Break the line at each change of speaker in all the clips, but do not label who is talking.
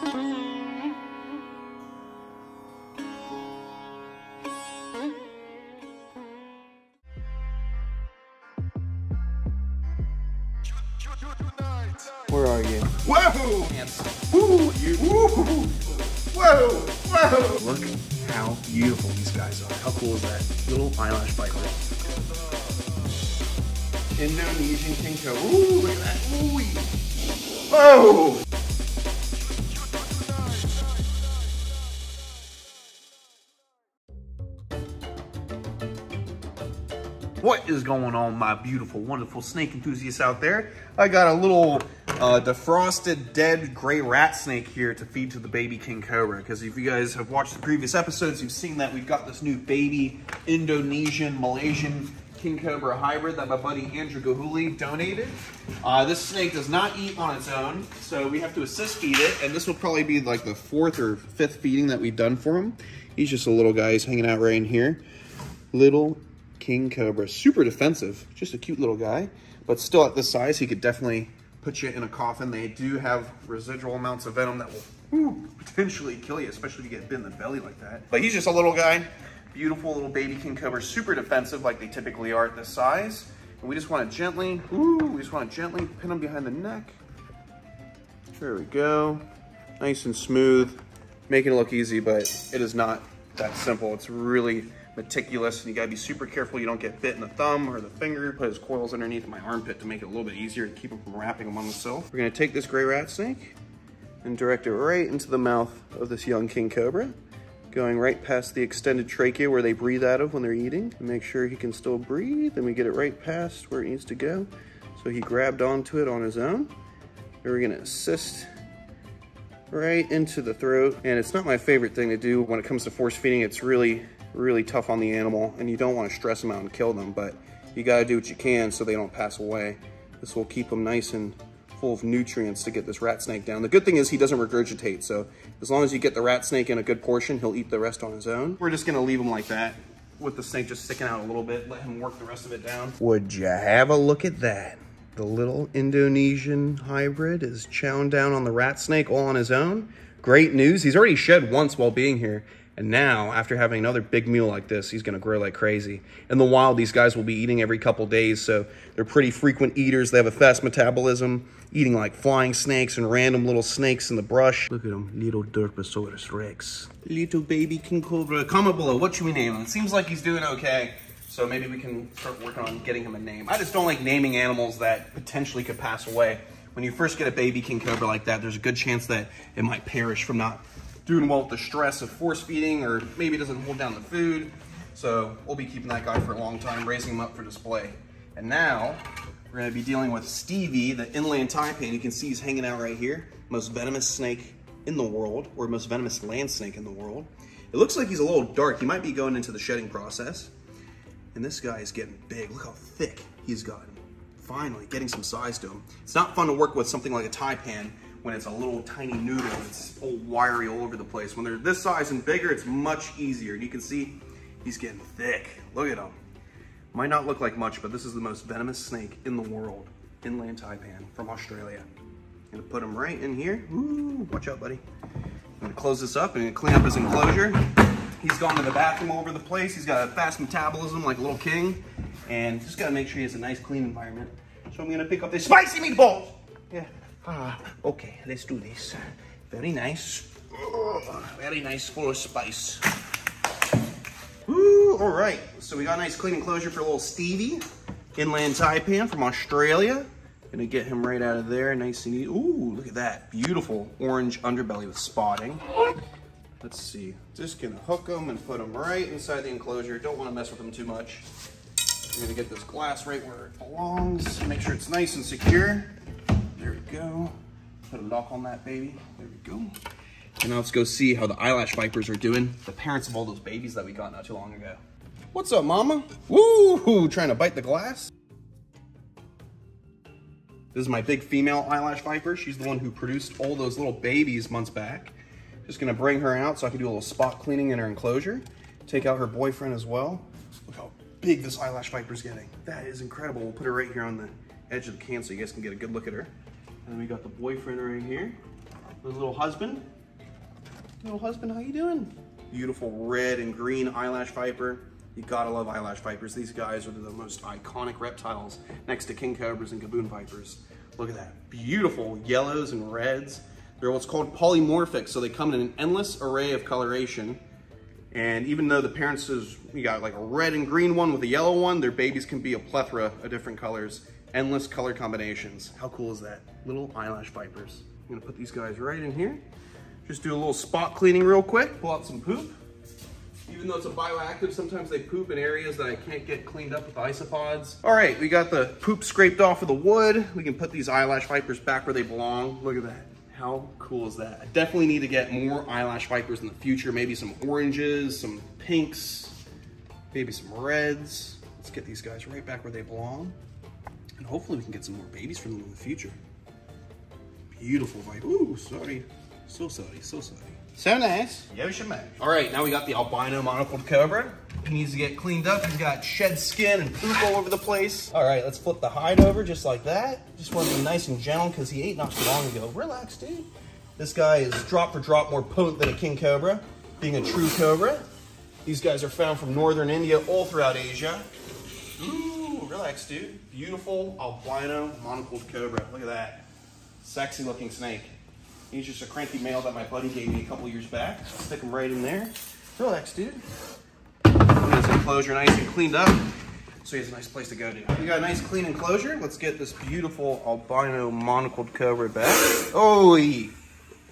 Where are you?
Whoa! Ooh, you, ooh. Whoa! Whoa!
Look how beautiful these guys are. How cool is that? Little eyelash viper.
Indonesian king cobra. Ooh, look at that. Ooh. Whoa! What is going on, my beautiful, wonderful snake enthusiasts out there? I got a little uh, defrosted, dead gray rat snake here to feed to the baby king cobra. Because if you guys have watched the previous episodes, you've seen that we've got this new baby Indonesian, Malaysian king cobra hybrid that my buddy Andrew Gahuli donated. Uh, this snake does not eat on its own, so we have to assist feed it. And this will probably be like the fourth or fifth feeding that we've done for him. He's just a little guy. He's hanging out right in here. Little King Cobra. Super defensive. Just a cute little guy. But still at this size, he could definitely put you in a coffin. They do have residual amounts of venom that will potentially kill you, especially if you get bit in the belly like that. But he's just a little guy. Beautiful little baby King Cobra. Super defensive like they typically are at this size. And we just want to gently, we just want to gently pin him behind the neck. There we go. Nice and smooth. Making it look easy, but it is not that simple. It's really meticulous and you gotta be super careful you don't get bit in the thumb or the finger. Put his coils underneath my armpit to make it a little bit easier to keep him from wrapping him on himself. We're gonna take this gray rat snake and direct it right into the mouth of this young king cobra, going right past the extended trachea where they breathe out of when they're eating. Make sure he can still breathe and we get it right past where it needs to go. So he grabbed onto it on his own. And we're gonna assist right into the throat. And it's not my favorite thing to do when it comes to force feeding. It's really, really tough on the animal and you don't want to stress them out and kill them, but you got to do what you can so they don't pass away. This will keep them nice and full of nutrients to get this rat snake down. The good thing is he doesn't regurgitate, so as long as you get the rat snake in a good portion, he'll eat the rest on his own. We're just gonna leave him like that with the snake just sticking out a little bit, let him work the rest of it down. Would you have a look at that? The little Indonesian hybrid is chowing down on the rat snake all on his own. Great news, he's already shed once while being here. And now, after having another big meal like this, he's gonna grow like crazy. In the wild, these guys will be eating every couple days, so they're pretty frequent eaters. They have a fast metabolism, eating like flying snakes and random little snakes in the brush. Look at him, little Derposaurus rex. Little baby king cobra. Comment below, what should we name him? It seems like he's doing okay. So maybe we can start working on getting him a name. I just don't like naming animals that potentially could pass away. When you first get a baby king cobra like that, there's a good chance that it might perish from not doing well with the stress of force feeding or maybe doesn't hold down the food. So we'll be keeping that guy for a long time, raising him up for display. And now we're gonna be dealing with Stevie, the inland taipan. You can see he's hanging out right here. Most venomous snake in the world, or most venomous land snake in the world. It looks like he's a little dark. He might be going into the shedding process. And this guy is getting big. Look how thick he's gotten. Finally, getting some size to him. It's not fun to work with something like a taipan when it's a little tiny noodle. It's all wiry all over the place. When they're this size and bigger, it's much easier. And you can see he's getting thick. Look at him. Might not look like much, but this is the most venomous snake in the world. Inland taipan from Australia. Gonna put him right in here. Ooh, watch out, buddy. I'm gonna close this up and clean up his enclosure. He's gone to the bathroom all over the place. He's got a fast metabolism like a little king. And just gotta make sure he has a nice clean environment. So I'm gonna pick up this spicy meatballs. Yeah. Ah, okay, let's do this. Very nice. Oh, very nice, full of spice. All right. So we got a nice clean enclosure for little Stevie, inland taipan from Australia. Gonna get him right out of there, nice and easy. Ooh, look at that. Beautiful orange underbelly with spotting. Let's see, just gonna hook him and put him right inside the enclosure. Don't wanna mess with him too much. I'm gonna get this glass right where it belongs. Make sure it's nice and secure. There we go. Put a lock on that baby. There we go. And now let's go see how the eyelash vipers are doing. The parents of all those babies that we got not too long ago. What's up, mama? Woo! Trying to bite the glass? This is my big female eyelash viper. She's the one who produced all those little babies months back. Just gonna bring her out so I can do a little spot cleaning in her enclosure. Take out her boyfriend as well. Look how big this eyelash viper's getting. That is incredible. We'll put her right here on the edge of the can so you guys can get a good look at her. And we got the boyfriend right here. a little husband. Little husband, how you doing? Beautiful red and green eyelash viper. You gotta love eyelash vipers. These guys are the most iconic reptiles next to king cobras and gaboon vipers. Look at that, beautiful yellows and reds. They're what's called polymorphic, so they come in an endless array of coloration. And even though the parents is, you got like a red and green one with a yellow one, their babies can be a plethora of different colors, endless color combinations. How cool is that? Little eyelash vipers. I'm gonna put these guys right in here. Just do a little spot cleaning real quick, pull out some poop. Even though it's a bioactive, sometimes they poop in areas that I can't get cleaned up with isopods. All right, we got the poop scraped off of the wood. We can put these eyelash vipers back where they belong. Look at that. How cool is that? I definitely need to get more eyelash vipers in the future. Maybe some oranges, some pinks, maybe some reds. Let's get these guys right back where they belong. And hopefully we can get some more babies from them in the future. Beautiful viper. Ooh, sorry. So sorry, so sorry. So nice. Yoshima. All right, now we got the albino monocled cobra. He needs to get cleaned up. He's got shed skin and poop all over the place. All right, let's flip the hide over just like that. Just want to be nice and gentle because he ate not too long ago. Relax, dude. This guy is drop for drop more potent than a king cobra, being a true cobra. These guys are found from northern India all throughout Asia. Ooh, dude. Beautiful albino monocled cobra. Look at that. Sexy looking snake. He's just a cranky male that my buddy gave me a couple years back. Stick him right in there. Relax, dude. Get his enclosure nice and cleaned up. So he has a nice place to go to. We got a nice clean enclosure. Let's get this beautiful albino monocled cobra back. Oi!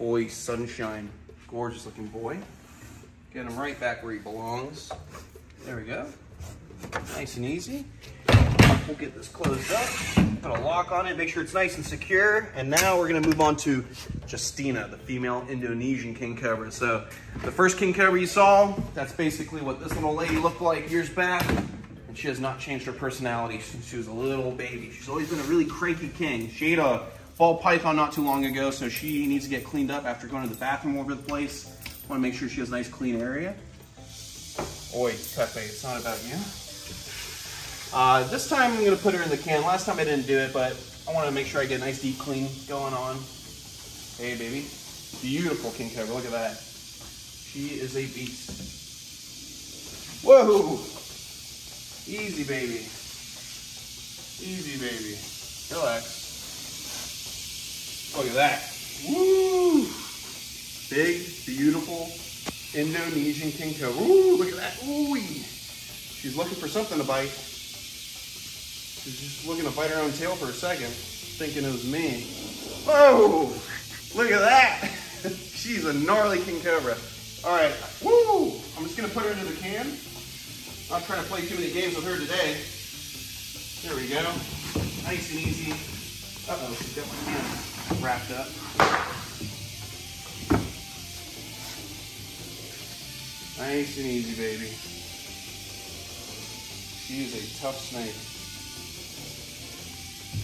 Oi, sunshine. Gorgeous looking boy. Get him right back where he belongs. There we go. Nice and easy. We'll get this closed up, put a lock on it, make sure it's nice and secure. And now we're gonna move on to Justina, the female Indonesian king cobra. So the first king cobra you saw, that's basically what this little lady looked like years back. And she has not changed her personality since she was a little baby. She's always been a really cranky king. She ate a ball python not too long ago, so she needs to get cleaned up after going to the bathroom over the place. Want to make sure she has a nice clean area. Oi, Pepe, it's not about you. Uh, this time I'm gonna put her in the can. Last time I didn't do it, but I wanna make sure I get a nice deep clean going on. Hey baby, beautiful king cobra, look at that. She is a beast. Whoa, easy baby. Easy baby, relax. Look at that, woo. Big, beautiful Indonesian king cobra. Ooh, look at that, ooh. She's looking for something to bite. She's just looking to bite her own tail for a second, thinking it was me. Whoa! Look at that! She's a gnarly king cobra. All right, woo! I'm just gonna put her into the can. Not trying to play too many games with her today. There we go. Nice and easy. Uh-oh, she's got my hand wrapped up. Nice and easy, baby. She is a tough snake.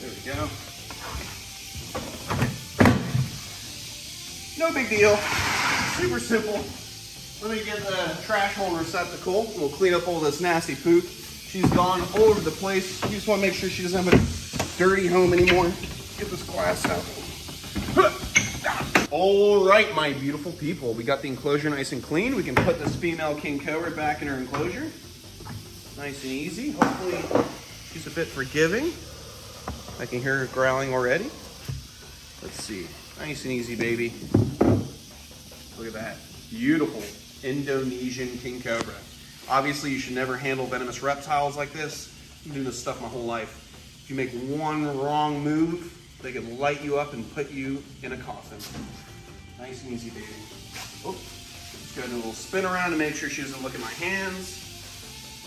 There we go. No big deal. Super simple. Let me get the trash hole receptacle. We'll clean up all this nasty poop. She's gone all over the place. You just want to make sure she doesn't have a dirty home anymore. Get this glass out. All right, my beautiful people. We got the enclosure nice and clean. We can put this female king cobra back in her enclosure. Nice and easy. Hopefully she's a bit forgiving. I can hear her growling already. Let's see. Nice and easy, baby. Look at that. Beautiful Indonesian king cobra. Obviously, you should never handle venomous reptiles like this. I've been doing this stuff my whole life. If you make one wrong move, they can light you up and put you in a coffin. Nice and easy, baby. Oh, just do a little spin around to make sure she doesn't look at my hands.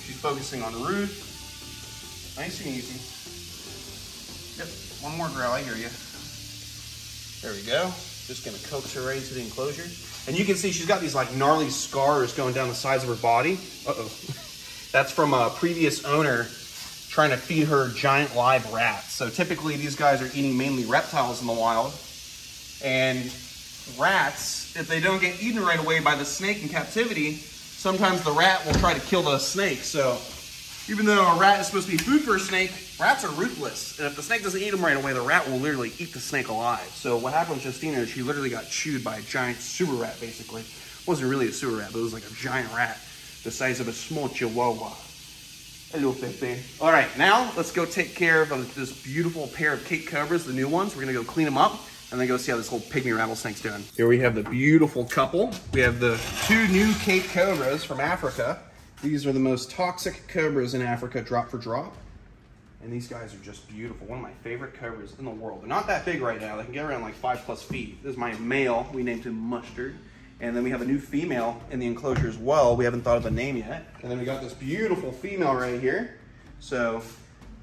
She's focusing on Ruth. Nice and easy. Yep, one more growl, I hear you. There we go. Just gonna coax her right into the enclosure. And you can see she's got these like gnarly scars going down the sides of her body. Uh-oh. That's from a previous owner trying to feed her giant live rats. So typically these guys are eating mainly reptiles in the wild. And rats, if they don't get eaten right away by the snake in captivity, sometimes the rat will try to kill the snake. So even though a rat is supposed to be food for a snake, Rats are ruthless, and if the snake doesn't eat them right away, the rat will literally eat the snake alive. So what happened with Justina is she literally got chewed by a giant sewer rat, basically. It wasn't really a sewer rat, but it was like a giant rat the size of a small chihuahua. Hello, Pepe. All right, now let's go take care of this beautiful pair of Cape Cobras, the new ones. We're gonna go clean them up and then go see how this whole pygmy rattlesnake's doing. Here we have the beautiful couple. We have the two new Cape Cobras from Africa. These are the most toxic cobras in Africa, drop for drop. And these guys are just beautiful. One of my favorite cobras in the world. They're not that big right now. They can get around like five plus feet. This is my male. We named him Mustard. And then we have a new female in the enclosure as well. We haven't thought of a name yet. And then we got this beautiful female right here. So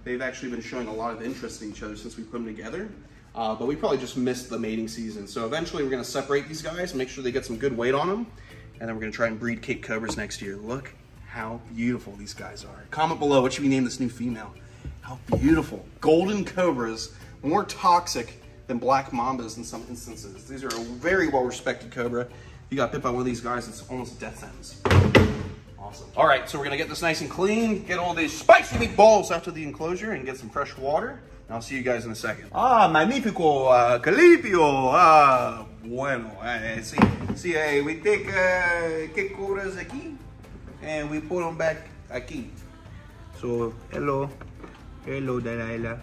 they've actually been showing a lot of interest in each other since we put them together. Uh, but we probably just missed the mating season. So eventually we're gonna separate these guys, make sure they get some good weight on them. And then we're gonna try and breed Cape Cobras next year. Look how beautiful these guys are. Comment below, what should we name this new female? How beautiful. Golden Cobras, more toxic than black mambas in some instances. These are a very well-respected cobra you got bit by one of these guys, it's almost death sentence. Awesome. All right, so we're gonna get this nice and clean, get all these spicy meatballs out to the enclosure and get some fresh water. And I'll see you guys in a second. Ah, magnifico, uh, calipio. Ah, bueno. Uh, see, see uh, we take uh, quecoras aquí and we put them back aquí. So, hello. Hello, Delilah.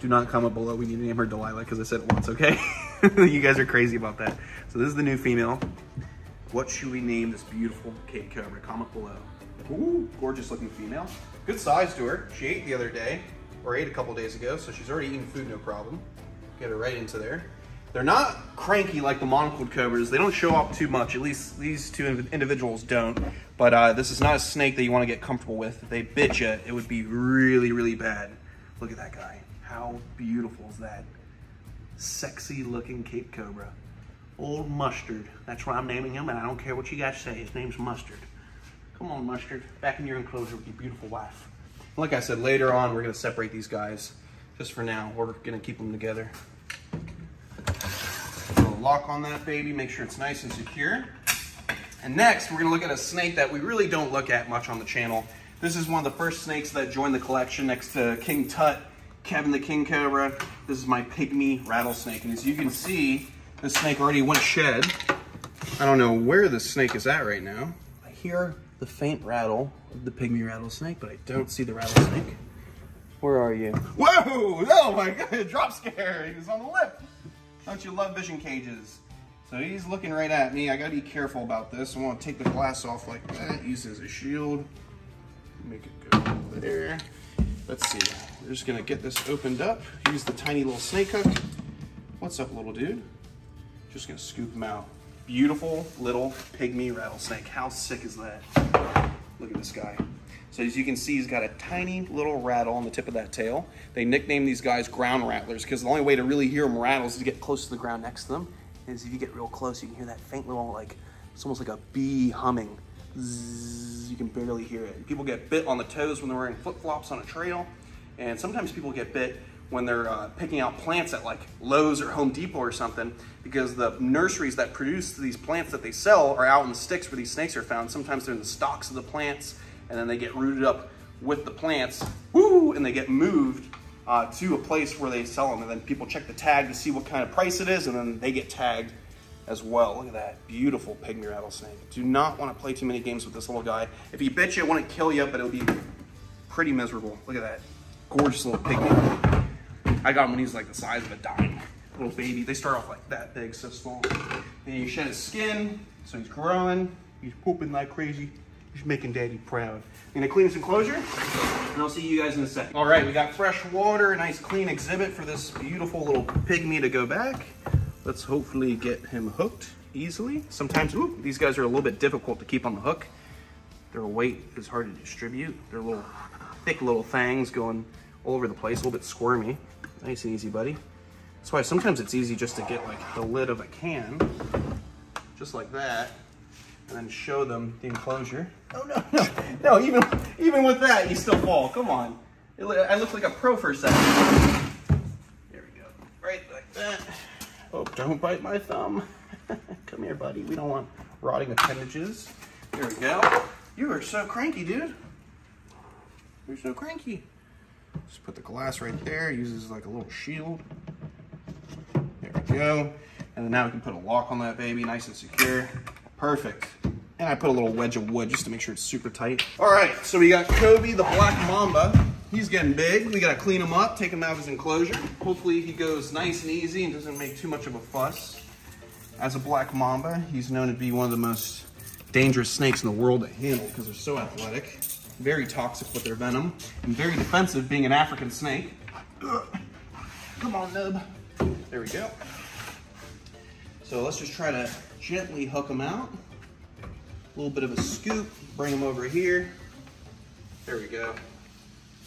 Do not comment below. We need to name her Delilah because I said it once, okay? you guys are crazy about that. So this is the new female. What should we name this beautiful Cape Cobra? Comment below. Ooh, gorgeous looking female. Good size to her. She ate the other day, or ate a couple days ago, so she's already eating food, no problem. Get her right into there. They're not cranky like the monocled cobras. They don't show up too much. At least these two individuals don't. But uh, this is not a snake that you want to get comfortable with. If they bit you, it would be really, really bad. Look at that guy. How beautiful is that? Sexy looking Cape Cobra. Old Mustard. That's what I'm naming him, and I don't care what you guys say. His name's Mustard. Come on, Mustard. Back in your enclosure with your beautiful wife. Like I said, later on, we're going to separate these guys. Just for now, we're going to keep them together. Lock on that baby, make sure it's nice and secure. And next, we're to look at a snake that we really don't look at much on the channel. This is one of the first snakes that joined the collection next to King Tut, Kevin the King Cobra. This is my pygmy rattlesnake. And as you can see, the snake already went shed. I don't know where the snake is at right now. I hear the faint rattle of the pygmy rattlesnake, but I don't see the rattlesnake. Where are you? Whoa! Oh my god, drop scare! He was on the lip! Don't you love vision cages? So he's looking right at me. I gotta be careful about this. I wanna take the glass off like that, use it as a shield. Make it go there. Let's see. We're just gonna get this opened up. Use the tiny little snake hook. What's up, little dude? Just gonna scoop him out. Beautiful little pygmy rattlesnake. How sick is that? Look at this guy. So as you can see, he's got a tiny little rattle on the tip of that tail. They nickname these guys ground rattlers because the only way to really hear them rattle is to get close to the ground next to them. And if you get real close, you can hear that faint little, like, it's almost like a bee humming. Zzz, you can barely hear it. People get bit on the toes when they're wearing flip-flops on a trail. And sometimes people get bit when they're uh, picking out plants at like Lowe's or Home Depot or something because the nurseries that produce these plants that they sell are out in the sticks where these snakes are found. Sometimes they're in the stalks of the plants and then they get rooted up with the plants, woo, and they get moved uh, to a place where they sell them. And then people check the tag to see what kind of price it is and then they get tagged as well. Look at that beautiful pygmy rattlesnake. Do not want to play too many games with this little guy. If he bit you, it wouldn't kill you, but it would be pretty miserable. Look at that gorgeous little pygmy. I got him when he was like the size of a dime. Little baby. They start off like that big, so small. Then you shed his skin, so he's growing. He's pooping like crazy. He's making daddy proud. I'm gonna clean his enclosure, and I'll see you guys in a second. All right, we got fresh water, a nice clean exhibit for this beautiful little pygmy to go back. Let's hopefully get him hooked easily. Sometimes, ooh, these guys are a little bit difficult to keep on the hook. Their weight is hard to distribute. They're little, thick little fangs going all over the place, a little bit squirmy. Nice and easy, buddy. That's why sometimes it's easy just to get like the lid of a can, just like that, and then show them the enclosure. Oh no, no, no, even, even with that, you still fall, come on. I look like a pro for a second. There we go, right like that. Oh, don't bite my thumb. Come here, buddy. We don't want rotting appendages. There we go. You are so cranky, dude. You're so cranky. Just put the glass right there, uses like a little shield. There we go. And then now we can put a lock on that baby, nice and secure. Perfect. And I put a little wedge of wood just to make sure it's super tight. All right, so we got Kobe, the black mamba. He's getting big. We gotta clean him up, take him out of his enclosure. Hopefully he goes nice and easy and doesn't make too much of a fuss. As a black mamba, he's known to be one of the most dangerous snakes in the world to handle because they're so athletic, very toxic with their venom, and very defensive being an African snake. Come on, nub. There we go. So let's just try to gently hook him out. A little bit of a scoop, bring them over here. There we go.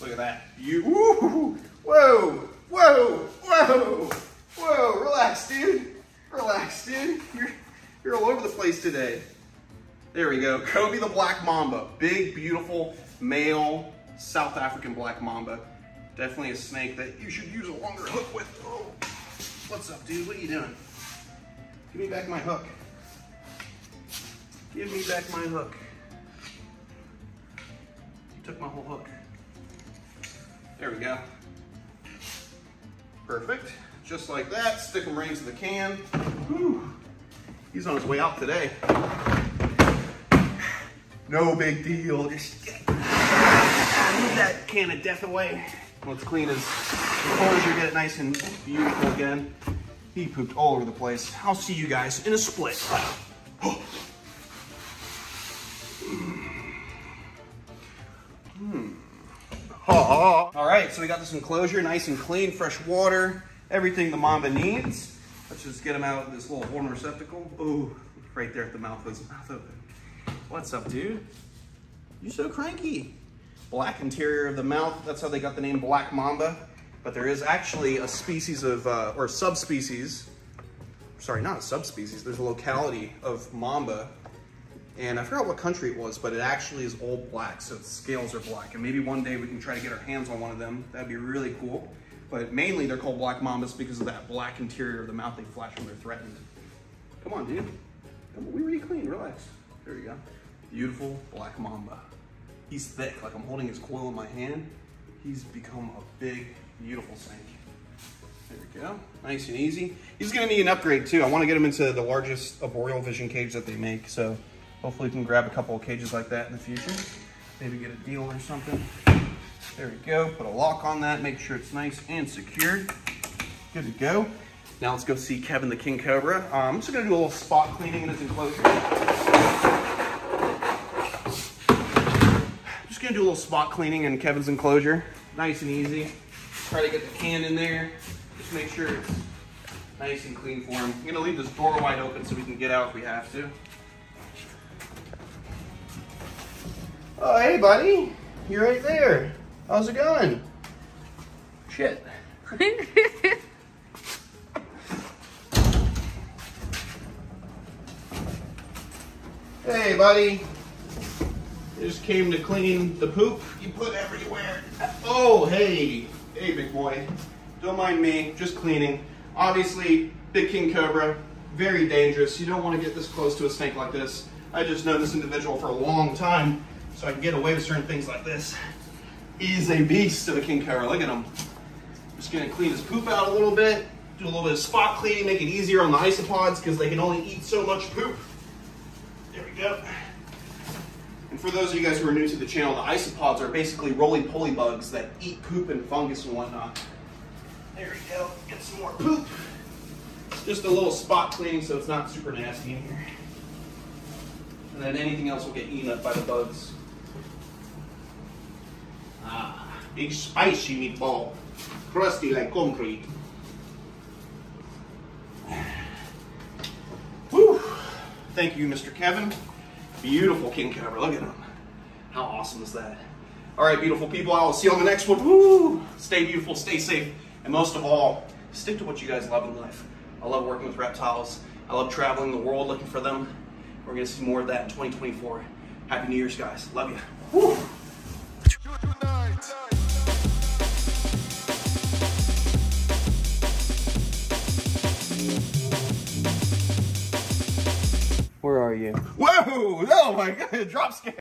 Look at that. You, woo, whoa, whoa, whoa, whoa, relax, dude. Relax, dude. You're, you're all over the place today. There we go. Kobe the Black Mamba. Big, beautiful, male South African Black Mamba. Definitely a snake that you should use a longer hook with. Oh, what's up, dude? What are you doing? Give me back my hook. Give me back my hook. You took my whole hook. There we go. Perfect. Just like that, stick him right into the can. Whew. He's on his way out today. No big deal. Just get move that can of death away. Let's clean his enclosure, get it nice and beautiful again. He pooped all over the place. I'll see you guys in a split. Hmm. So we got this enclosure, nice and clean, fresh water, everything the mamba needs. Let's just get him out of this little horn receptacle. Ooh, right there at the mouth his mouth open. What's up, dude? You're so cranky. Black interior of the mouth, that's how they got the name black mamba. But there is actually a species of, uh, or subspecies, sorry, not a subspecies, there's a locality of mamba and I forgot what country it was, but it actually is all black, so its scales are black. And maybe one day we can try to get our hands on one of them. That'd be really cool. But mainly they're called black mambas because of that black interior of the mouth they flash when they're threatened. Come on, dude. Come on, we already clean, relax. There you go. Beautiful black mamba. He's thick, like I'm holding his coil in my hand. He's become a big, beautiful snake. There we go, nice and easy. He's gonna need an upgrade too. I wanna get him into the largest arboreal vision cage that they make, so Hopefully we can grab a couple of cages like that in the future. Maybe get a deal or something. There we go. Put a lock on that. Make sure it's nice and secured. Good to go. Now let's go see Kevin the King Cobra. Um, I'm just gonna do a little spot cleaning in his enclosure. Just gonna do a little spot cleaning in Kevin's enclosure. Nice and easy. Try to get the can in there. Just make sure it's nice and clean for him. I'm gonna leave this door wide open so we can get out if we have to. Oh, hey, buddy. You're right there. How's it going? Shit. hey, buddy. You just came to clean the poop you put everywhere. Oh, hey. Hey, big boy. Don't mind me, just cleaning. Obviously, big king cobra, very dangerous. You don't want to get this close to a snake like this. I just know this individual for a long time so I can get away with certain things like this. He's a beast of a king cobra. Look at him. Just gonna clean his poop out a little bit, do a little bit of spot cleaning, make it easier on the isopods because they can only eat so much poop. There we go. And for those of you guys who are new to the channel, the isopods are basically roly-poly bugs that eat poop and fungus and whatnot. There we go. Get some more poop. Just a little spot cleaning so it's not super nasty in here. And then anything else will get eaten up by the bugs. Ah, big spicy meatball, crusty like concrete. Whew. Thank you, Mr. Kevin. Beautiful king cobra. Look at him. How awesome is that? All right, beautiful people. I will see you on the next one. Woo! Stay beautiful, stay safe, and most of all, stick to what you guys love in life. I love working with reptiles. I love traveling the world looking for them. We're going to see more of that in 2024. Happy New Year's, guys. Love you. You? Whoa! Oh my god, drop scare!